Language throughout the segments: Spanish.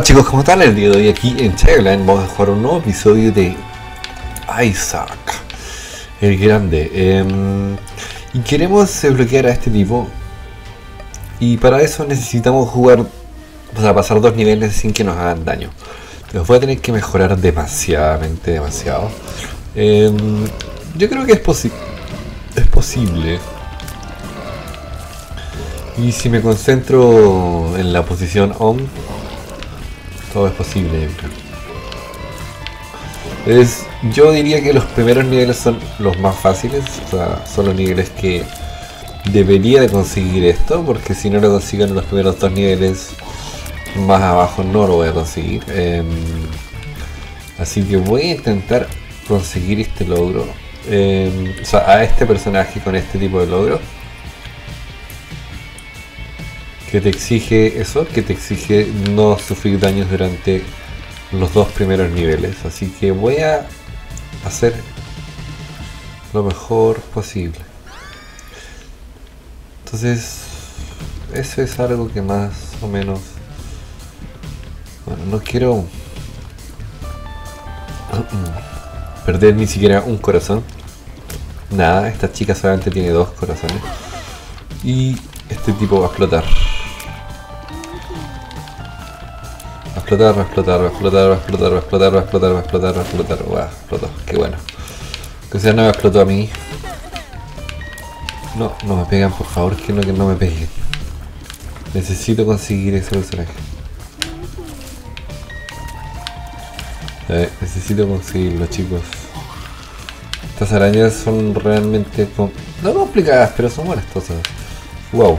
Hola chicos, ¿cómo están? El día de hoy aquí en Chagland vamos a jugar un nuevo episodio de Isaac, el grande. Em, y queremos desbloquear a este tipo. Y para eso necesitamos jugar, o sea, pasar dos niveles sin que nos hagan daño. Los voy a tener que mejorar demasiadamente, demasiado. Em, yo creo que es, posi es posible. Y si me concentro en la posición ON, todo es posible. Es, yo diría que los primeros niveles son los más fáciles, o sea, son los niveles que debería de conseguir esto, porque si no lo consigo en los primeros dos niveles, más abajo no lo voy a conseguir. Em, así que voy a intentar conseguir este logro, em, o sea, a este personaje con este tipo de logro que te exige eso, que te exige no sufrir daños durante los dos primeros niveles. Así que voy a hacer lo mejor posible. Entonces, eso es algo que más o menos... Bueno, no quiero perder ni siquiera un corazón. Nada, esta chica solamente tiene dos corazones. Y este tipo va a explotar. explotar, va a explotar, va a explotar, va a explotar, va a explotar, va a explotar, va a explotar, va a explotar. Explotó, qué bueno. Que sea no me explotó a mí. No, no me pegan, por favor, que no, que no me peguen. Necesito conseguir ese personaje. Eh, necesito conseguirlo, chicos. Estas arañas son realmente... No complicadas, pero son buenas cosas. Wow.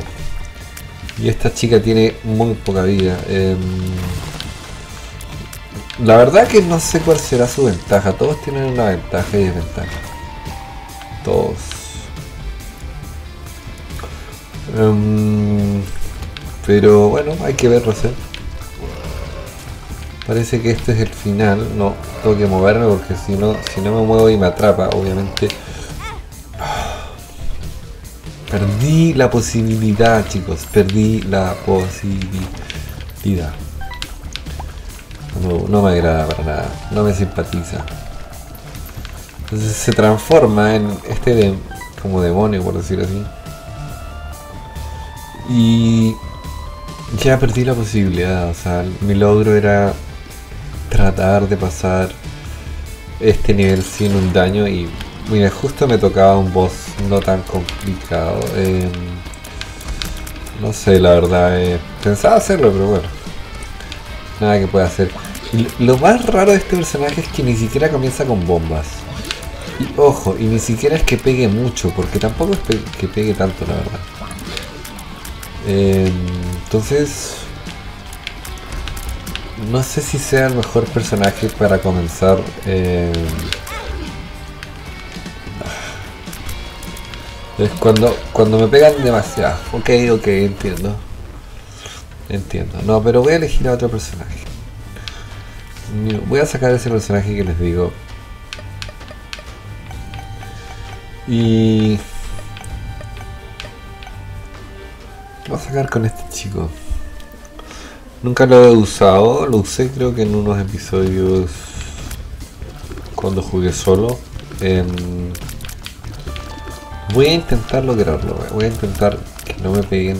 Y esta chica tiene muy poca vida. Em, la verdad que no sé cuál será su ventaja. Todos tienen una ventaja y desventaja. Todos. Um, pero bueno, hay que verlo. Parece que este es el final. No, tengo que moverme porque si no, si no me muevo y me atrapa, obviamente. Perdí la posibilidad, chicos. Perdí la posibilidad. No, me agrada para nada, no me simpatiza. Entonces se transforma en este de, como demonio, por decirlo así. Y ya perdí la posibilidad, o sea, mi logro era tratar de pasar este nivel sin un daño y mira, justo me tocaba un boss no tan complicado. Em, no sé, la verdad, eh, pensaba hacerlo, pero bueno, nada que pueda hacer. Lo más raro de este personaje es que ni siquiera comienza con bombas. Y ojo, y ni siquiera es que pegue mucho, porque tampoco es que pegue tanto, la verdad. Em, entonces, no sé si sea el mejor personaje para comenzar. Eh, es cuando, cuando me pegan demasiado. Ok, ok, entiendo. Entiendo. No, pero voy a elegir a otro personaje voy a sacar ese personaje que les digo. Y... Voy a sacar con este chico. Nunca lo he usado, lo usé creo que en unos episodios cuando jugué solo. Voy a intentar lograrlo, voy a intentar que no me peguen.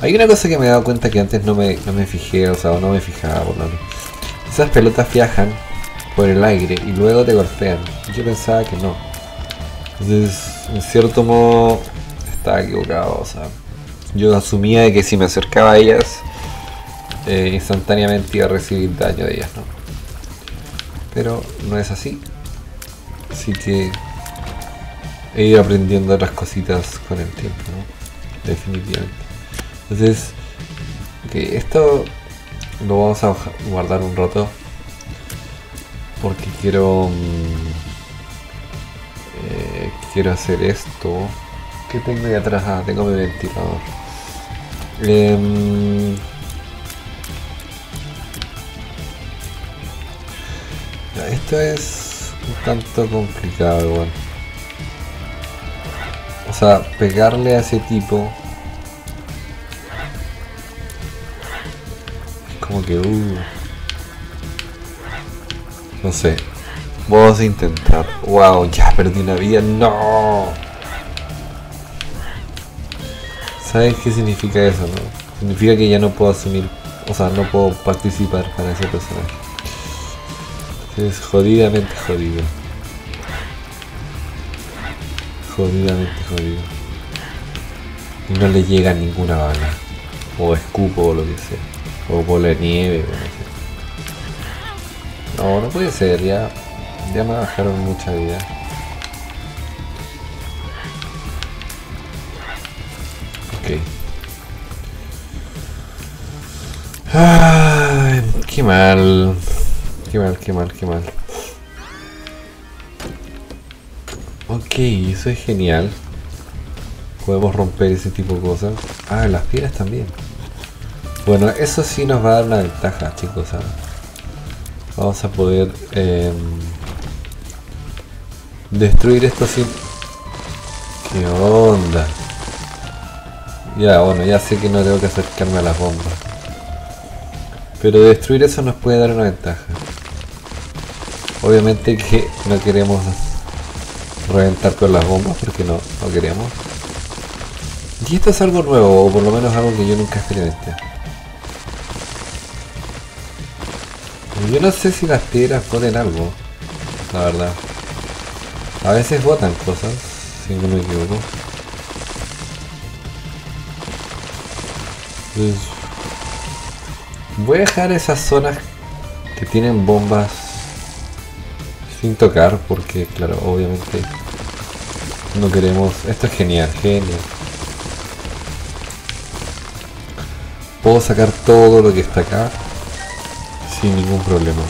Hay una cosa que me he dado cuenta que antes no me, no me fijé, o sea, no me fijaba por lo esas pelotas viajan por el aire y luego te golpean. Yo pensaba que no. Entonces, en cierto modo, estaba equivocado. O sea, yo asumía que si me acercaba a ellas, eh, instantáneamente iba a recibir daño de ellas, ¿no? Pero no es así. Así que he ido aprendiendo otras cositas con el tiempo, ¿no? Definitivamente. Entonces, ok, esto lo vamos a guardar un rato porque quiero mm, eh, quiero hacer esto. Que tengo ahí atrás ah, tengo mi ventilador. Em, esto es un tanto complicado igual. O sea pegarle a ese tipo que... Uh, no sé. Vamos a intentar. Wow, ya perdí una vida. No. ¿Sabes qué significa eso, no? Significa que ya no puedo asumir, o sea, no puedo participar para ese personaje. Es jodidamente jodido. Jodidamente jodido. Y no le llega ninguna bala. O escupo o lo que sea. O bola de nieve. No, no puede ser, ya. Ya me bajaron mucha vida. Ok. Ay, qué mal. Qué mal, qué mal, qué mal. Ok, eso es genial. Podemos romper ese tipo de cosas. Ah, las piedras también. Bueno, eso sí nos va a dar una ventaja, chicos. ¿ah? Vamos a poder em, destruir esto sin... ¿Qué onda? Ya, bueno, ya sé que no tengo que acercarme a las bombas. Pero destruir eso nos puede dar una ventaja. Obviamente que no queremos reventar con las bombas porque no, no queremos. Y esto es algo nuevo, o por lo menos algo que yo nunca experimenté. Yo no sé si las piedras ponen algo, la verdad. A veces botan cosas, si no me equivoco. voy a dejar esas zonas que tienen bombas sin tocar porque claro, obviamente no queremos... Esto es genial, genial. Puedo sacar todo lo que está acá sin ningún problema.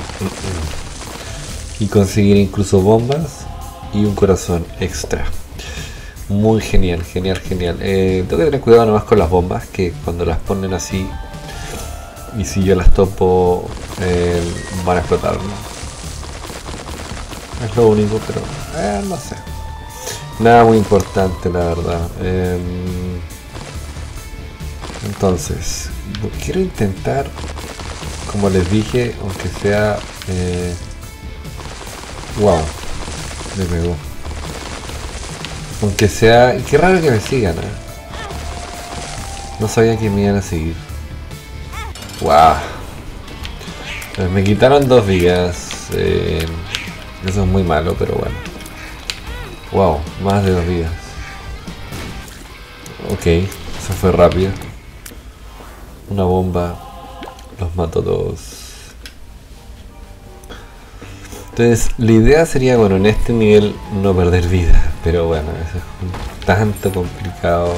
Y conseguir incluso bombas y un corazón extra. Muy genial, genial, genial. Eh, tengo que tener cuidado nomás con las bombas, que cuando las ponen así y si yo las topo eh, van a explotar. Es lo único, pero eh, no sé. Nada muy importante, la verdad. Em, entonces, quiero intentar, como les dije, aunque sea... Eh, wow, me pegó. Aunque sea... Qué raro que me sigan, ¿eh? No sabía que me iban a seguir. Wow. Pues me quitaron dos vidas. Eh, eso es muy malo, pero bueno. Wow, más de dos vidas. Ok, eso fue rápido. Una bomba. Los mato todos. Entonces, la idea sería, bueno, en este nivel no perder vida. Pero bueno, eso es un tanto complicado.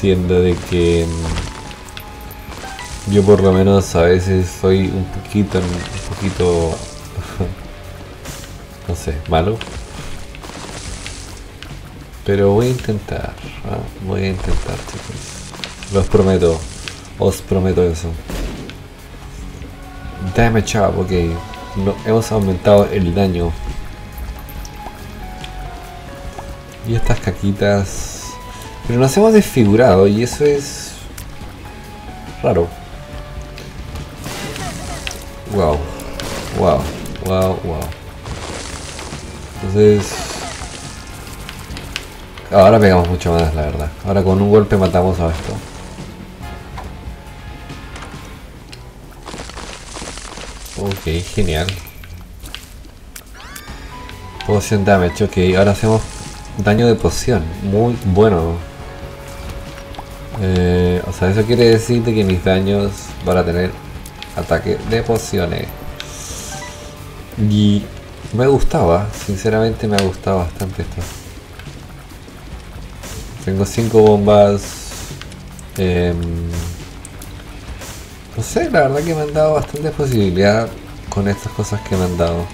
Siendo de que mm, yo por lo menos a veces soy un poquito, un poquito no sé, malo. Pero voy a intentar, ¿ah? voy a intentar chicos. Los prometo, os prometo eso. Damage up, ok. Hemos aumentado el daño. Y estas caquitas... Pero nos hemos desfigurado y eso es... Raro. Wow. Wow. Wow, wow. Entonces... Ahora pegamos mucho más, la verdad. Ahora con un golpe matamos a esto. Ok, genial. Poción damage, ok. Ahora hacemos daño de poción. Muy bueno. Eh, o sea, eso quiere decir que mis daños van a tener ataque de pociones. Y me gustaba, sinceramente me ha gustado bastante esto. Tengo 5 bombas. Em, no sé, la verdad que me han dado bastante posibilidad con estas cosas que me han dado.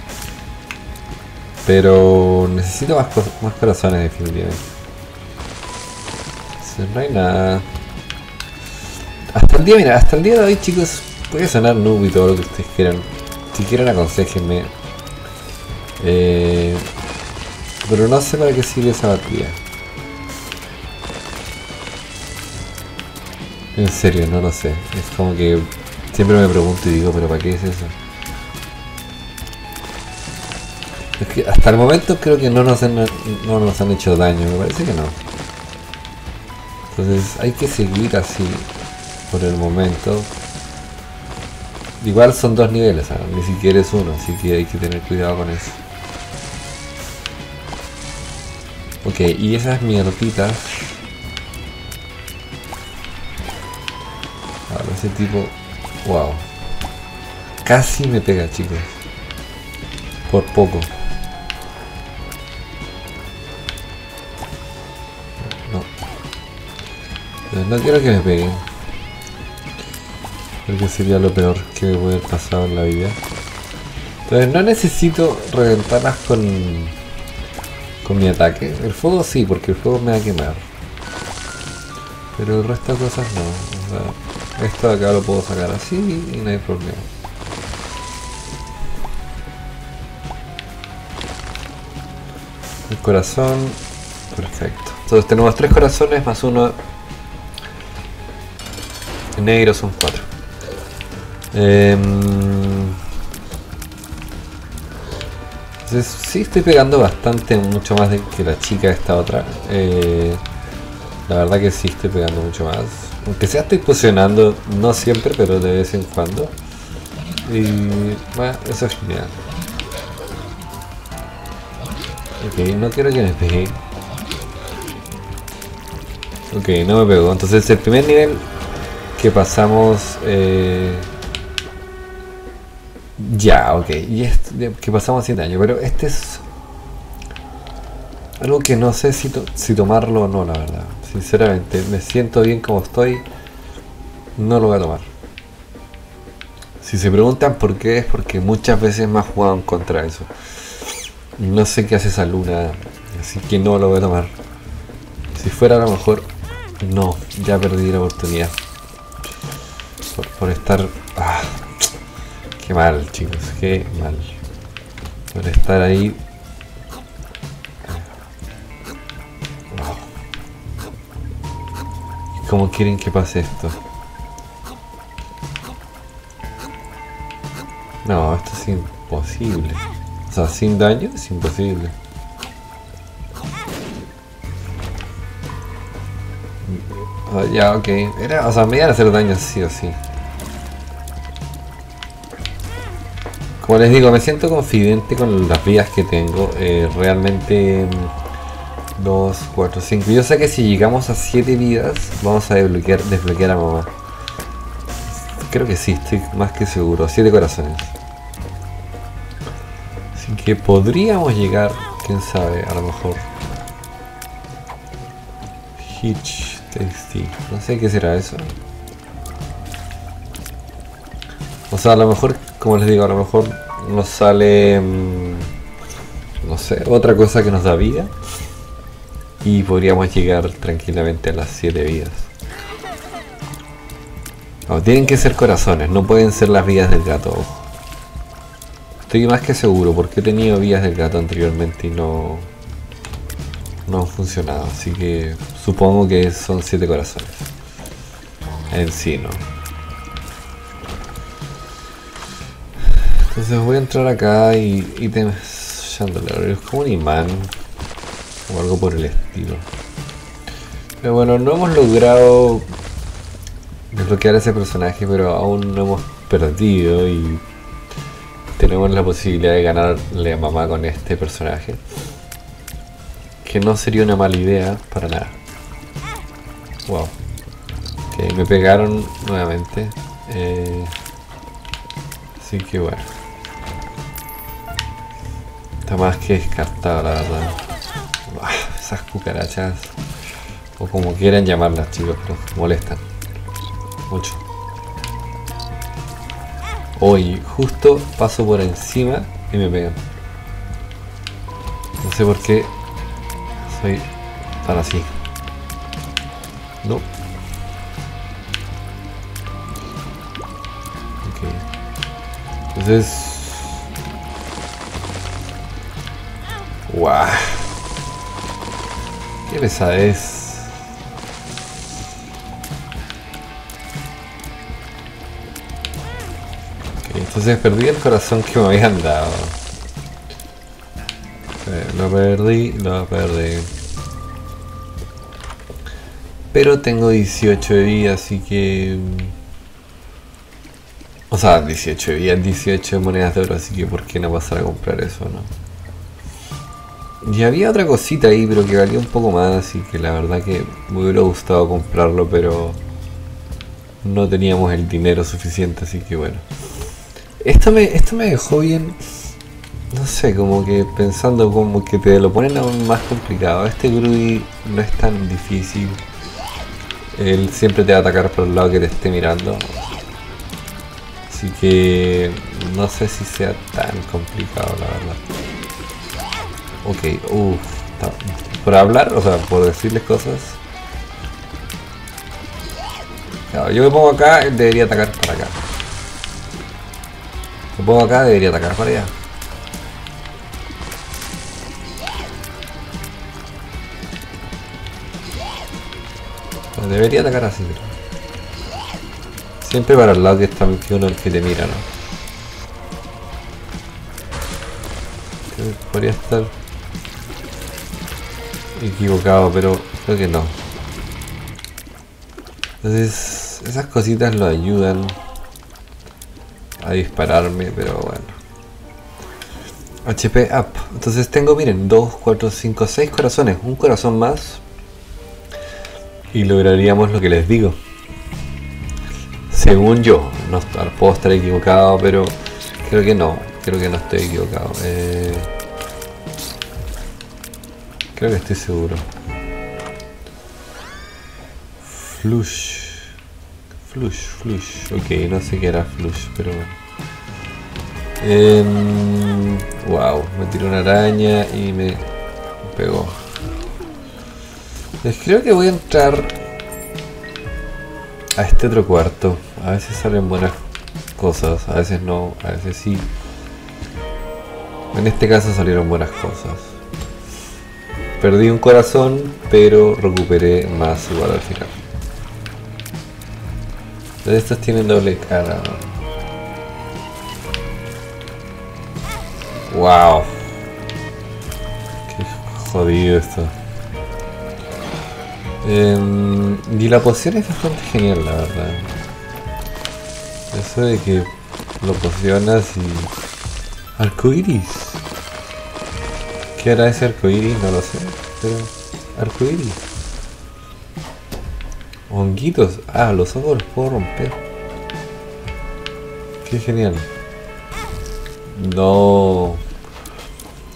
Pero necesito más, más corazones definitivamente. no hay nada. Hasta el día, mira, hasta el día de hoy chicos, puede sonar noob y todo lo que ustedes quieran. Si quieren aconsejenme, eh, pero no sé para qué sirve esa batería. En serio, no lo sé. Es como que Siempre me pregunto y digo, pero ¿para qué es eso? Es que hasta el momento creo que no nos han, no nos han hecho daño, me parece que no. Entonces hay que seguir así por el momento. Igual son dos niveles, ¿ah? ni siquiera es uno, así que hay que tener cuidado con eso. Ok, y esas mierditas. Ahora ese tipo. Wow. Casi me pega, chicos. Por poco. No. No quiero que me peguen. Porque sería lo peor que puede haber pasado en la vida. Entonces no necesito reventarlas con con mi ataque. El fuego sí, porque el fuego me va a quemar. Pero el resto de cosas no. O sea, esto de acá lo puedo sacar así y no hay problema. El corazón. Perfecto. Entonces tenemos tres corazones más uno negro son cuatro. Eh, Entonces sí estoy pegando bastante, mucho más de que la chica esta otra. Eh, la verdad que sí estoy pegando mucho más. Aunque sea estoy posicionando, no siempre, pero de vez en cuando. Y bueno, eso es genial. Ok, no quiero que me pegue. Ok, no me pegó. Entonces el primer nivel pasamos... Eh, ya, ok. Y es que pasamos 7 años. Pero este es algo que no sé si, tomarlo o no, la verdad. Sinceramente, me siento bien como estoy. No lo voy a tomar. Si se preguntan por qué, es porque muchas veces me ha jugado en contra eso. No sé qué hace esa luna, así que no lo voy a tomar. Si fuera a lo mejor, no, ya perdí la oportunidad. Por, estar... Ah, Qué mal, chicos, qué mal. Por estar ahí. ¿Cómo quieren que pase esto? No, esto es imposible. O sea, sin daño es imposible. Ah, ya, ok. Era, o sea, me iban a hacer daño sí o sí. Como les digo, me siento confidente con las vidas que tengo. Eh, realmente 2, 4, 5. Yo sé que si llegamos a 7 vidas, vamos a desbloquear, desbloquear a mamá. Creo que sí, estoy más que seguro. 7 corazones. Así que podríamos llegar, quién sabe, a lo mejor. Hitch Tasty. No sé qué será eso. O sea, a lo mejor como les digo, a lo mejor nos sale, mm, no sé, otra cosa que nos da vida. Y podríamos llegar tranquilamente a las 7 vidas. tienen que ser corazones, no pueden ser las vidas del gato. Estoy más que seguro porque he tenido vidas del gato anteriormente y no, no han funcionado. Así que supongo que son 7 corazones. En sí, ¿no? Entonces voy a entrar acá y ítems chandelier. Es como un imán o algo por el estilo. Pero bueno, no hemos logrado desbloquear ese personaje, pero aún no hemos perdido y tenemos la posibilidad de ganarle a mamá con este personaje. Que no sería una mala idea para nada. Wow. Ok, me pegaron nuevamente. Eh, así que bueno. Está más que descartado, la verdad. esas cucarachas, o como quieran llamarlas, chicos, pero molestan. Mucho. Hoy, justo paso por encima y me pegan. No sé por qué soy tan así. No. Ok. Entonces ¡Guau! ¡Qué pesadez! Entonces perdí el corazón que me habían dado. Lo perdí, lo perdí. Pero tengo 18 de vida, así que... O sea, 18 de vida, 18 monedas de oro, así que ¿por qué no pasar a comprar eso, no? Y había otra cosita ahí, pero que valía un poco más, así que la verdad que me hubiera gustado comprarlo, pero no teníamos el dinero suficiente, así que bueno. Esto me, me dejó bien, no sé, como que pensando como que te lo ponen aún más complicado. Este Grudy no es tan difícil. Él siempre te va a atacar por el lado que te esté mirando. Así que no sé si sea tan complicado, la verdad. Ok, uff. Por hablar, o sea, por decirles cosas. Claro, yo me pongo acá, debería atacar para acá. Me pongo acá, debería atacar para allá. Debería atacar así, pero... Siempre para el lado que está uno el que te mira, ¿no? Podría estar equivocado, pero creo que no. Entonces, esas cositas lo ayudan a dispararme, pero bueno. HP up. Entonces tengo, miren, 2, 4, 5, 6 corazones. Un corazón más. Y lograríamos lo que les digo. Según yo. No puedo estar equivocado, pero creo que no. Creo que no estoy equivocado. Eh, Creo que estoy seguro. Flush. Flush, flush. Ok, no sé qué era flush, pero bueno. Eh, wow, me tiró una araña y me pegó. Les creo que voy a entrar a este otro cuarto. A veces salen buenas cosas, a veces no, a veces sí. En este caso salieron buenas cosas. Perdí un corazón, pero recuperé más igual al final. Estos tienen doble cara. Wow. Qué jodido esto. Eh, y la poción es bastante genial, la verdad. Eso de que lo pocionas y... Arcoiris. ¿Qué era ese arcoíris? No lo sé. Pero. Arcoíris. Honguitos. Ah, los hongos los puedo romper. Qué genial. No.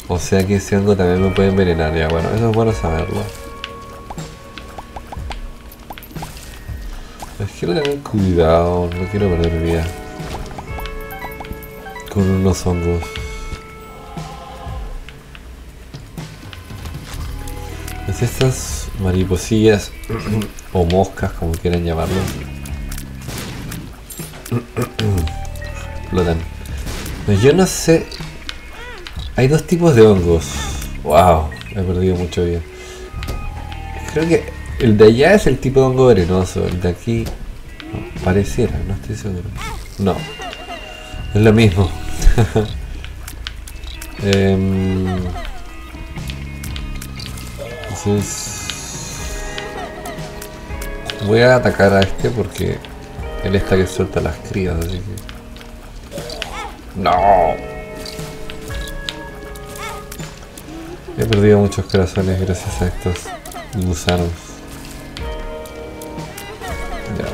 O sea que ese hongo también me puede envenenar. Ya, bueno, eso es bueno saberlo. Les quiero tener cuidado, no quiero perder vida. Con unos hongos. Estas mariposillas o moscas, como quieran llamarlo, explotan. Pues yo no sé. Hay dos tipos de hongos. Wow, he perdido mucho bien. Creo que el de allá es el tipo de hongo venenoso. El de aquí pareciera, no estoy seguro. No, es lo mismo. eh, voy a atacar a este porque él está que suelta las crías, así que... ¡No! He perdido muchos corazones gracias a estos gusanos. Ya.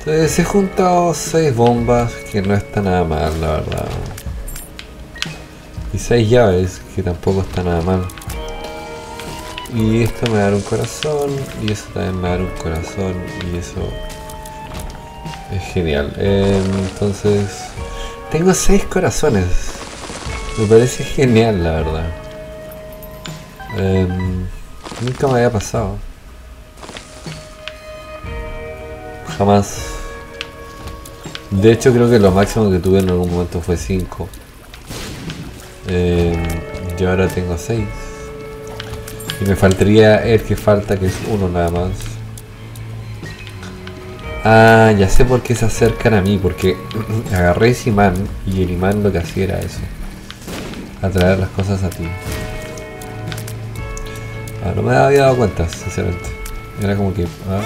Entonces he juntado 6 bombas, que no está nada mal, la verdad. Y 6 llaves, que tampoco está nada mal. Y esto me da un corazón, y eso también me da un corazón, y eso es genial. Em, entonces, tengo seis corazones. Me parece genial, la verdad. Em, nunca me había pasado. Jamás. De hecho, creo que lo máximo que tuve en algún momento fue 5. Eh, y ahora tengo 6. Y me faltaría el que falta, que es uno nada más. Ah, ya sé por qué se acercan a mí, porque agarré ese imán y el imán lo que hacía era eso. Atraer las cosas a ti. Ah, no me había dado cuenta, sinceramente. Era como que, ah,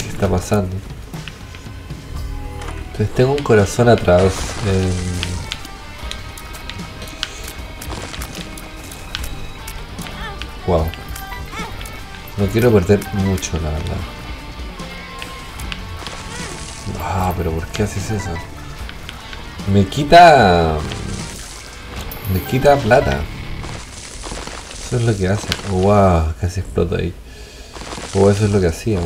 ¿qué está pasando? Entonces tengo un corazón atrás. Wow. No quiero perder mucho, la verdad. Ah, pero ¿por qué haces eso? Me quita... Me quita plata. Eso es lo que hace. wow, casi explota ahí. O eso es lo que hacía,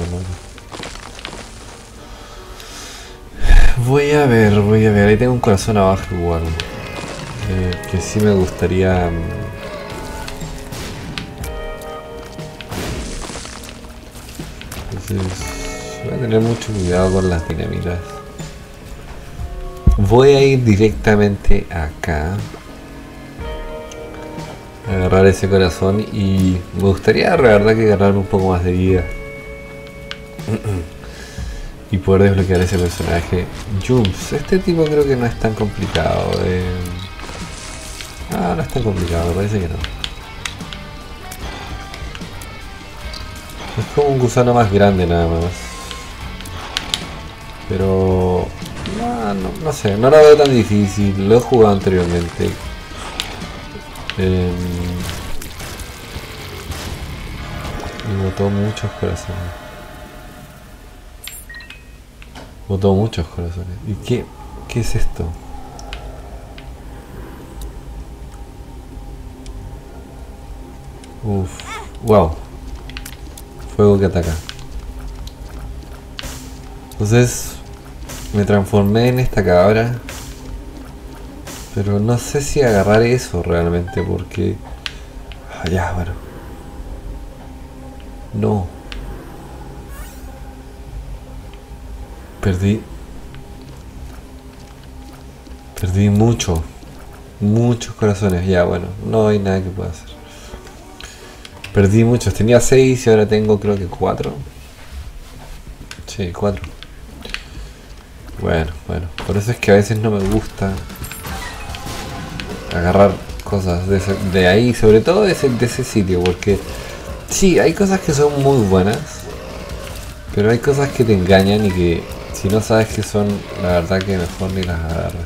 Voy a ver, voy a ver. Ahí tengo un corazón abajo igual. Eh, que sí me gustaría... entonces... Voy a tener mucho cuidado con las dinamitas. Voy a ir directamente acá. agarrar ese corazón y me gustaría la verdad que agarrar un poco más de vida. y poder desbloquear ese personaje. Jumps, este tipo creo que no es tan complicado. Eh. Ah, no es tan complicado, parece que no. Es como un gusano más grande nada más. Pero... No, sé, no la veo tan difícil, lo he jugado anteriormente. Eh, y botó muchos corazones. Botó muchos corazones. ¿Y qué, qué es esto? Uf, wow. Fuego que ataca. Entonces, me transformé en esta cabra. Pero no sé si agarrar eso realmente porque... Ah, ya, bueno. No. Perdí... Perdí mucho. Muchos corazones. Ya, bueno. No hay nada que pueda hacer. Perdí muchos. Tenía 6 y ahora tengo creo que 4. Sí, 4. Bueno, bueno. Por eso es que a veces no me gusta agarrar cosas de, ahí, sobre todo de ese, de ese sitio, porque sí, hay cosas que son muy buenas, pero hay cosas que te engañan y que si no sabes que son, la verdad que mejor ni las agarras.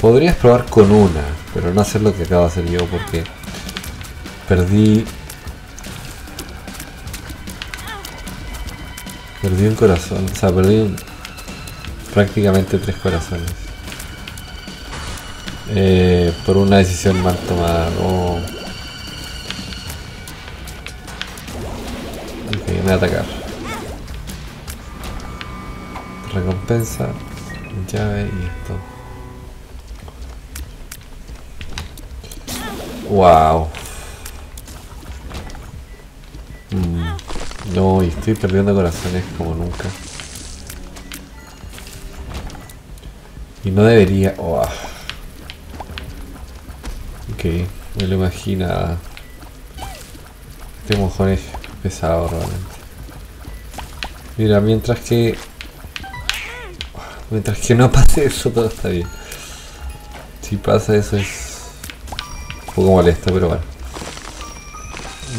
Podrías probar con una, pero no hacer lo que acabo de hacer yo porque perdí Perdí un corazón, o sea, perdí prácticamente tres corazones. Eh, por una decisión mal tomada. Oh. Ok, me voy a atacar. Recompensa, llave y esto. Wow. No, y estoy perdiendo corazones como nunca. Y no debería... Oh. Ok, me lo imagina. Este mojón es pesado realmente. Mira, mientras que... Mientras que no pase eso, todo está bien. Si pasa eso es... Un poco molesto, pero bueno.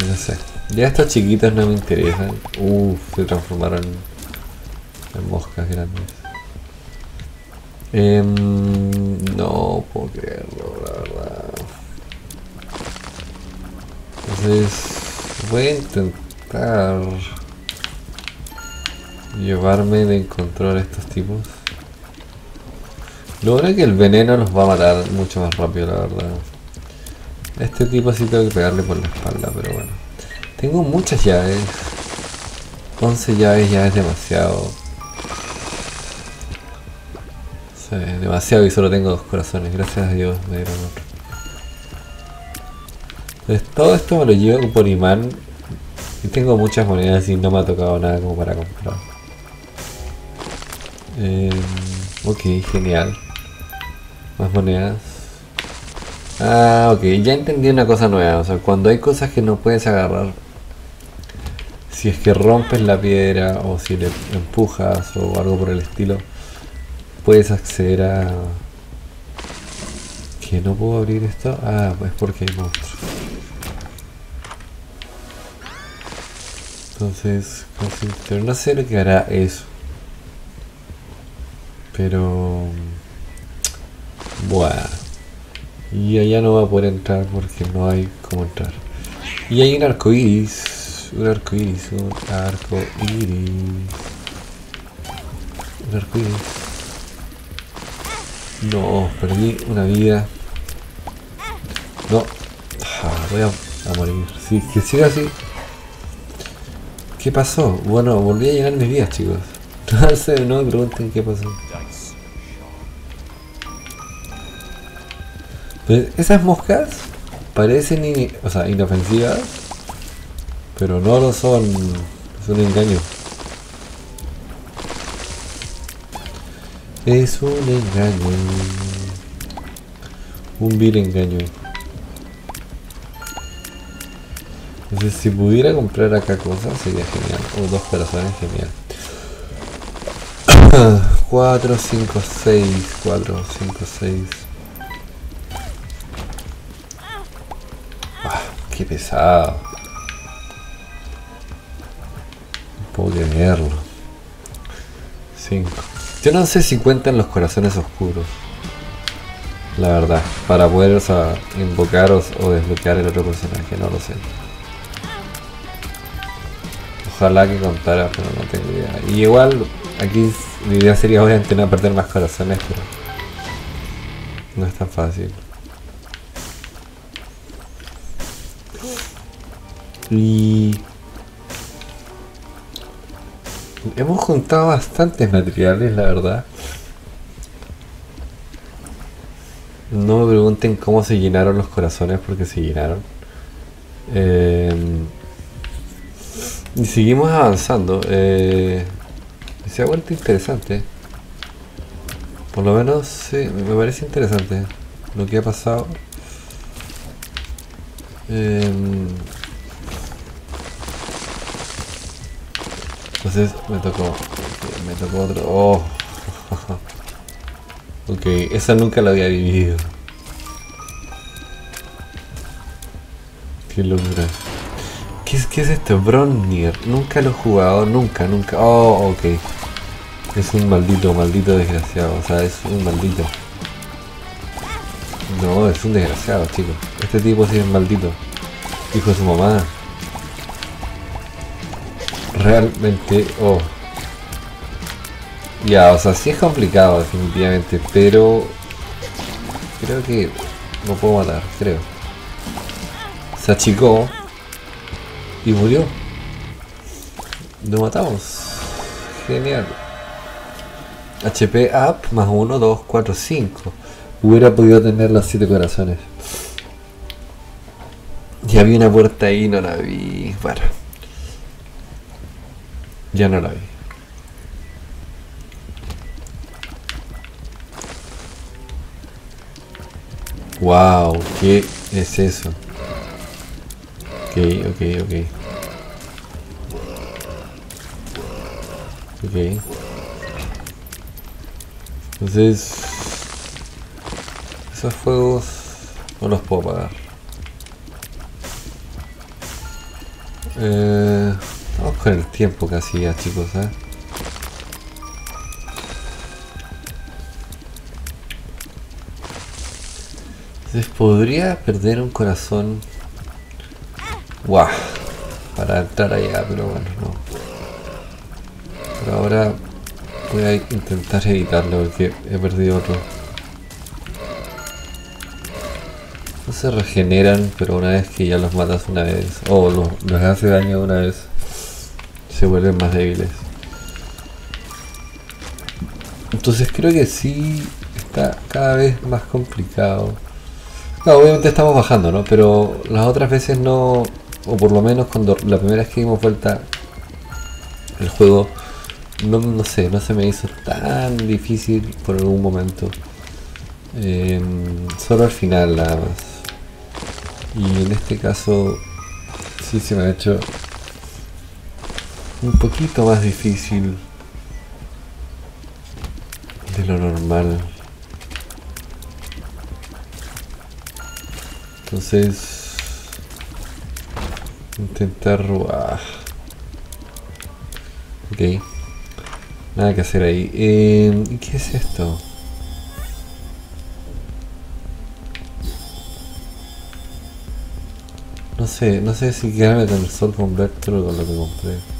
No sé. Ya estos chiquitos no me interesan. Uff, se transformaron en moscas grandes. Eh, no puedo creerlo, la verdad. Entonces, voy a intentar llevarme de control a estos tipos. Lo bueno es que el veneno los va a matar mucho más rápido, la verdad. Este tipo sí tengo que pegarle por la espalda, pero bueno. Tengo muchas llaves. 11 llaves ya es demasiado. demasiado y solo tengo dos corazones, gracias a Dios me dieron otro. Entonces todo esto me lo llevo por imán y tengo muchas monedas y no me ha tocado nada como para comprar. Eh, ok, genial. Más monedas. Ah, ok, ya entendí una cosa nueva. O sea, cuando hay cosas que no puedes agarrar, si es que rompes la piedra o si le empujas o algo por el estilo, puedes acceder a... ¿Que no puedo abrir esto? Ah, pues porque hay monstruos. Entonces, pero no sé lo que hará eso. Pero... Bueno. Y allá no va a poder entrar porque no hay cómo entrar. Y hay un arco iris. Un arco iris. Un arco iris. Un arco iris. No, perdí una vida. No. Ah, voy a, morir. Si que siga así. ¿Qué pasó? Bueno, volví a llenar mis vidas, chicos. No sé, no me pregunten qué pasó. Pues esas moscas parecen o sea, inofensivas, pero no lo son. Es un engaño. Es un engaño. Un vil engaño. Entonces si pudiera comprar acá cosas sería genial. O dos corazones genial. 4, 5, 6, 4, 5, 6. qué pesado. Puedo creerlo. 5. Yo no sé si cuentan los corazones oscuros. La verdad. Para poder o o, desbloquear el otro personaje. No lo sé. Ojalá que contara, pero no tengo idea. Y igual, aquí mi idea sería obviamente no perder más corazones, pero no es tan fácil. Y hemos juntado bastantes materiales, la verdad. No me pregunten cómo se llenaron los corazones porque se llenaron. Eh, y seguimos avanzando. Eh, se ha vuelto interesante. Por lo menos sí, me parece interesante lo que ha pasado. Eh, Entonces me tocó. Me tocó otro. Oh. ok, esa nunca la había vivido. Qué locura. ¿Qué es, qué es esto? Bronnier. Nunca lo he jugado, nunca, nunca. Oh, ok. Es un maldito, maldito desgraciado. O sea, es un maldito. No, es un desgraciado, chicos. Este tipo sí es maldito. Hijo de su mamá realmente... Oh. Ya, o sea, sí es complicado definitivamente, pero... Creo que no puedo matar, creo. Se achicó y murió. Lo matamos. Genial. HP up más 1, 2, 4, 5. Hubiera podido tener los 7 corazones. Y había una puerta ahí, no la vi. Bueno. Ya no la vi. Wow, ¿qué es eso? Ok, ok, ok. Ok. Entonces... Esos fuegos no los puedo apagar. Eh... Vamos con el tiempo casi ya chicos, ¿eh? Entonces podría perder un corazón. Guau. Para entrar allá, pero bueno, no. Pero ahora voy a intentar evitarlo porque he perdido otro. No se regeneran, pero una vez que ya los matas una vez, o los, los hace daño una vez, se vuelven más débiles. Entonces creo que sí está cada vez más complicado. obviamente estamos bajando, ¿no? Pero las otras veces no, o por lo menos cuando la primera vez que dimos vuelta el juego, no, no sé, no se me hizo tan difícil por algún momento. Em, solo al final nada más. Y en este caso sí se me ha hecho un poquito más difícil de lo normal. Entonces, intentar robar. Ok. Nada que hacer ahí. Eh, ¿Y qué es esto? No sé, no sé si quedarme con el Sol Converter o con lo que compré.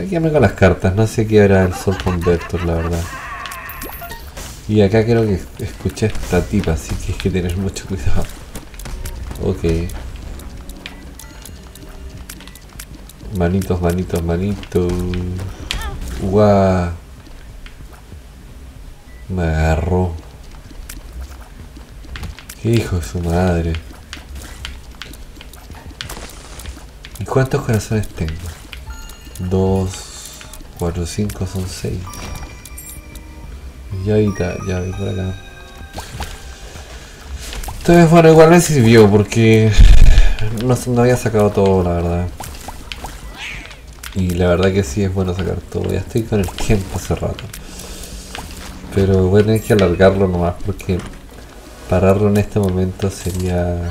Hay que con las cartas, no sé qué hará el Sol Converter, la verdad. Y acá creo que escuché esta tipa, así que hay que tener mucho cuidado. Ok. Manitos, manitos, manitos. Guau. Me agarró. Qué hijo de su madre. ¿Y cuántos corazones tengo? Dos, cuatro, cinco, son seis. Y ahorita, ya vi por acá. Entonces, bueno, igual me sirvió porque no, no había sacado todo, la verdad. Y la verdad que sí es bueno sacar todo. Ya estoy con el tiempo hace rato. Pero voy a tener que alargarlo nomás porque pararlo en este momento sería...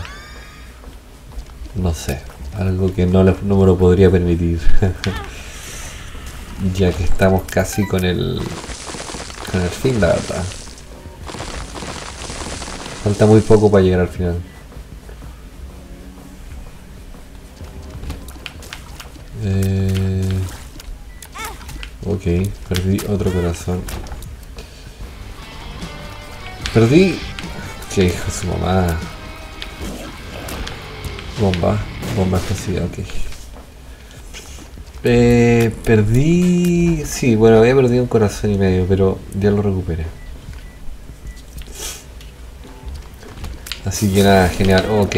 No sé, algo que no, no me lo podría permitir. ya que estamos casi con el... Con el fin, la verdad. Falta muy poco para llegar al final. Eh... Ok, perdí otro corazón. Perdí... Que hijo de su mamá. Bomba. Bomba explosiva, ok. Eh, perdí... Sí, bueno, había perdido un corazón y medio, pero ya lo recuperé. Así que nada, genial. Ok.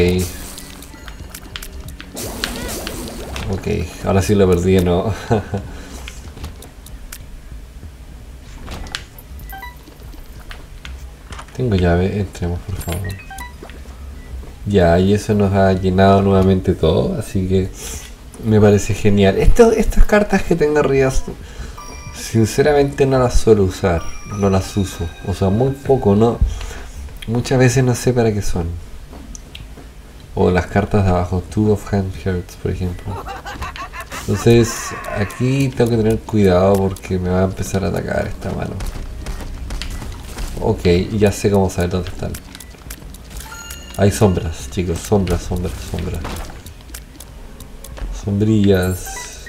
Ok, ahora sí lo perdí, ¿no? Tengo llave, entremos por favor. Ya, y eso nos ha llenado nuevamente todo, así que me parece genial. estas cartas que tengo arriba, sinceramente no las suelo usar, no las uso. O sea, muy poco, ¿no? Muchas veces no sé para qué son. O las cartas de abajo, Two of Hand Hearts, por ejemplo. Entonces, aquí tengo que tener cuidado porque me va a empezar a atacar esta mano. Ok, ya sé cómo saber dónde están. Hay sombras, chicos, sombras, sombras, sombras. Sombrillas.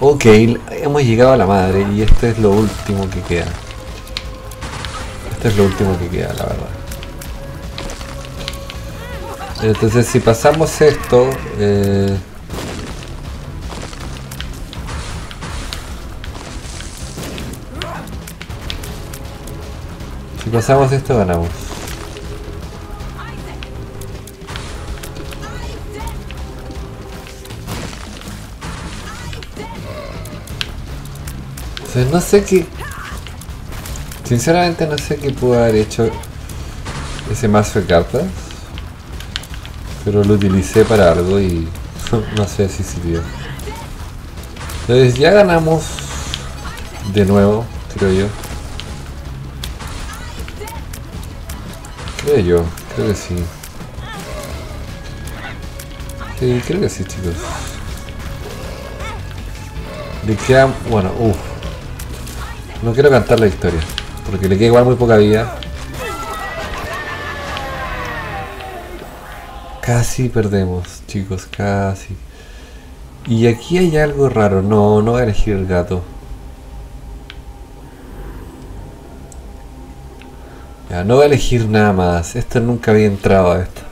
Ok, hemos llegado a la madre y esto es lo último que queda. Esto es lo último que queda, la verdad. Entonces si pasamos esto... Eh, si pasamos esto ganamos. No sé qué... Sinceramente no sé qué pudo haber hecho ese mazo de cartas. Pero lo utilicé para algo y no sé si sirvió. Entonces ya ganamos de nuevo, creo yo. Creo yo, creo que sí. Sí, creo que sí, chicos. Le queda... Bueno, uff. No quiero cantar la historia. Porque le queda igual muy poca vida. Casi perdemos, chicos, casi. Y aquí hay algo raro. No, no voy a elegir el gato. Ya, no voy a elegir nada más. Esto nunca había entrado a esto.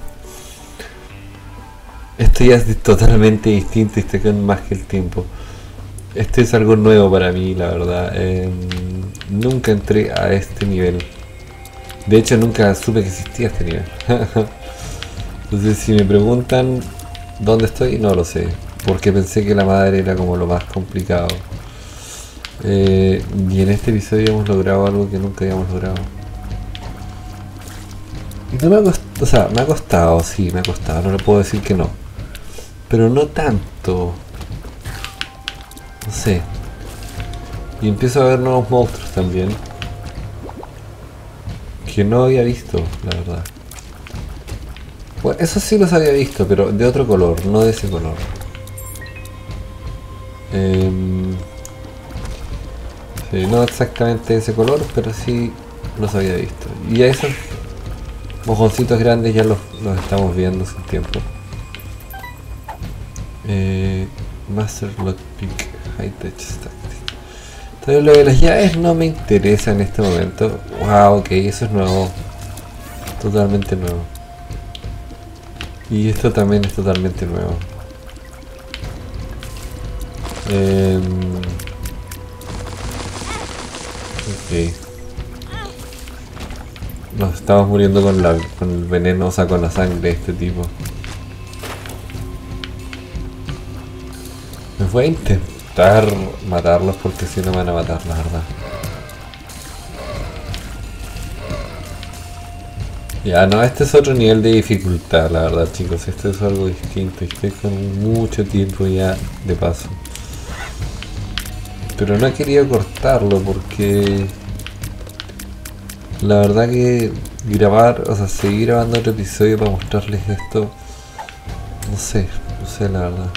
Esto ya es totalmente distinto y estoy con más que el tiempo. Esto es algo nuevo para mí, la verdad. Em, nunca entré a este nivel. De hecho, nunca supe que existía este nivel. Entonces si me preguntan dónde estoy, no lo sé. Porque pensé que la madre era como lo más complicado. Eh, y en este episodio hemos logrado algo que nunca habíamos logrado. O sea, me ha costado, sí, me ha costado, no le puedo decir que no. Pero no tanto. No sé. Y empiezo a ver nuevos monstruos también. Que no había visto, la verdad. Bueno, eso sí los había visto, pero de otro color, no de ese color. Em, no exactamente de ese color, pero sí los había visto. Y a esos mojoncitos grandes ya los, los estamos viendo hace tiempo. Eh, Master Lockpick High Tech Stack. Entonces lo de las llaves no me interesa en este momento. Wow, ok, eso es nuevo. Totalmente nuevo. Y esto también es totalmente nuevo. Eh, ok. Nos estamos muriendo con, la, con el veneno, con la sangre de este tipo. Me voy a intentar matarlos porque si no me van a matar, la verdad. Ya, no, este es otro nivel de dificultad, la verdad, chicos. Este es algo distinto. Estoy con mucho tiempo ya de paso. Pero no he querido cortarlo porque... La verdad que grabar, o sea, seguir grabando otro episodio para mostrarles esto... No sé, no sé la verdad.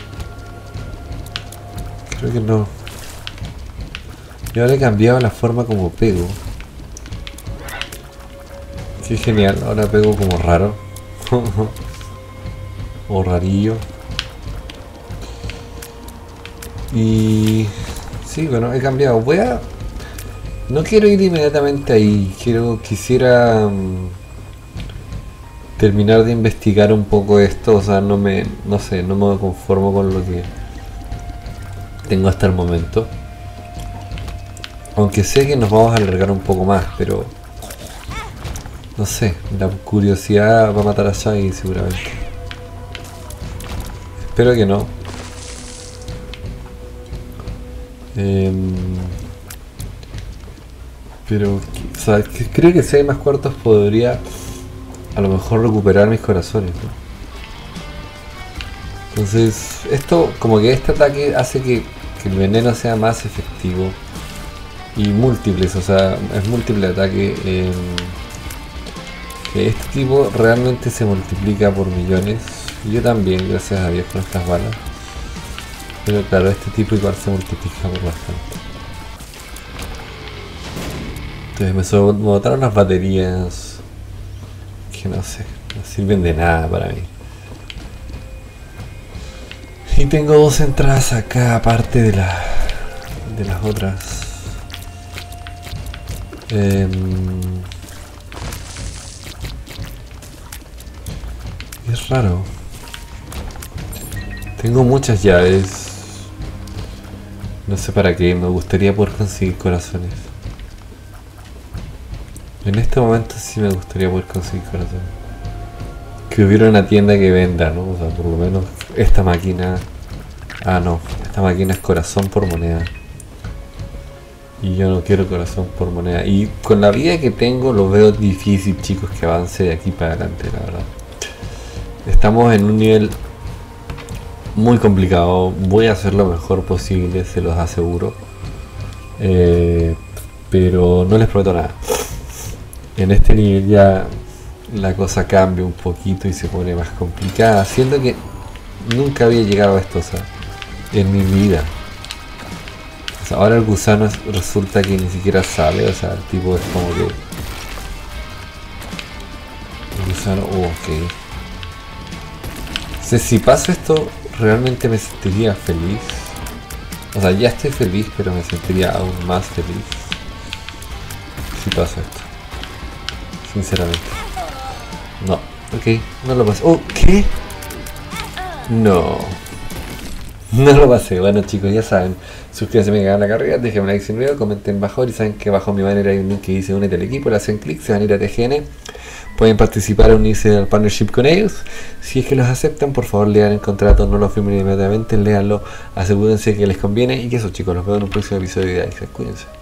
Creo que no. Yo ahora he cambiado la forma como pego. Qué genial, ahora pego como raro. o rarillo. Y... Sí, bueno, he cambiado. Voy a... No quiero ir inmediatamente ahí. Quiero, quisiera... mm, terminar de investigar un poco esto. O sea, no me... No sé, no me conformo con lo que... Tengo hasta el momento. Aunque sé que nos vamos a alargar un poco más, pero... No sé, la curiosidad va a matar a Shaggy seguramente. Espero que no. Em, pero, creo que si hay más cuartos podría a lo mejor recuperar mis corazones. Entonces, esto, como que este ataque hace que, que el veneno sea más efectivo y múltiples, o sea, es múltiple ataque. que este tipo realmente se multiplica por millones. Yo también, gracias a Dios, con estas balas. Pero claro, este tipo igual se multiplica por bastante. Entonces me so- me botaron las baterías. Que no sé, no sirven de nada para mí. Y tengo dos entradas acá, aparte de la de las otras. Em, es raro. Tengo muchas llaves. No sé para qué, me gustaría poder conseguir corazones. En este momento sí me gustaría poder conseguir corazones. Que hubiera una tienda que venda, ¿no? O sea, por lo menos esta máquina... Ah, no. Esta máquina es corazón por moneda. Y yo no quiero corazón por moneda. Y con la vida que tengo lo veo difícil, chicos, que avance de aquí para adelante, la verdad. Estamos en un nivel muy complicado. Voy a hacer lo mejor posible, se los aseguro. Eh, pero no les prometo nada. En este nivel ya la cosa cambia un poquito y se pone más complicada. Siendo que nunca había llegado a esto, o sea, en mi vida. Ahora el gusano es- resulta que ni siquiera sale, o sea, el tipo es como que... El gusano, oh, ok. Si pasa esto, realmente me sentiría feliz. O sea, ya estoy feliz, pero me sentiría aún más feliz. Si pasa esto. Sinceramente. No. Ok, no lo pasé. Oh, ¿qué? No. No lo pasé. Bueno chicos, ya saben. Suscríbanse, me cagan la carrera, déjenme like si no comenten bajo y saben que bajo mi banner hay un link que dice únete al equipo, le hacen clic, se van a ir a TGN. Pueden participar, unirse al partnership con ellos. Si es que los aceptan, por favor lean el contrato, no lo firmen inmediatamente, léanlo, asegúrense que les conviene y que eso chicos, los veo en un próximo episodio de Access. Cuídense.